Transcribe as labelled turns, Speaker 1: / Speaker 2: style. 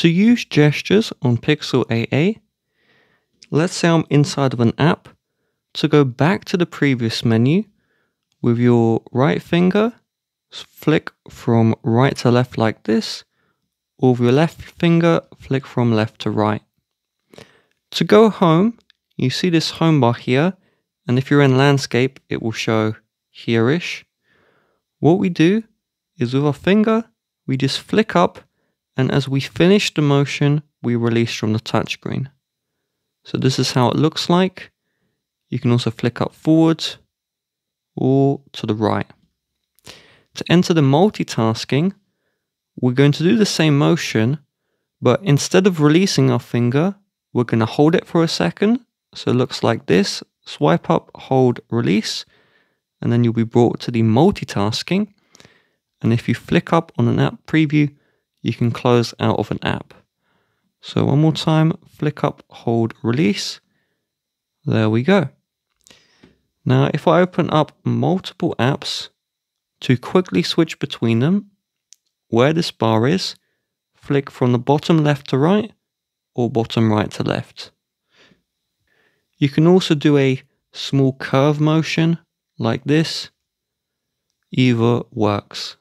Speaker 1: To use gestures on Pixel 8a, let's say I'm inside of an app. To go back to the previous menu, with your right finger, flick from right to left like this, or with your left finger, flick from left to right. To go home, you see this home bar here, and if you're in landscape, it will show here-ish. What we do is with our finger, we just flick up, and as we finish the motion, we release from the touchscreen. So this is how it looks like. You can also flick up forwards or to the right. To enter the multitasking, we're going to do the same motion, but instead of releasing our finger, we're going to hold it for a second. So it looks like this. Swipe up, hold, release. And then you'll be brought to the multitasking. And if you flick up on an app preview, you can close out of an app. So one more time, flick up, hold, release. There we go. Now, if I open up multiple apps to quickly switch between them, where this bar is, flick from the bottom left to right or bottom right to left. You can also do a small curve motion like this. Either works.